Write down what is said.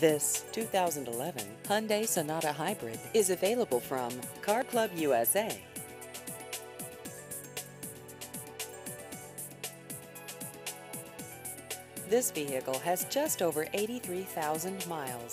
This 2011 Hyundai Sonata Hybrid is available from Car Club USA. This vehicle has just over 83,000 miles.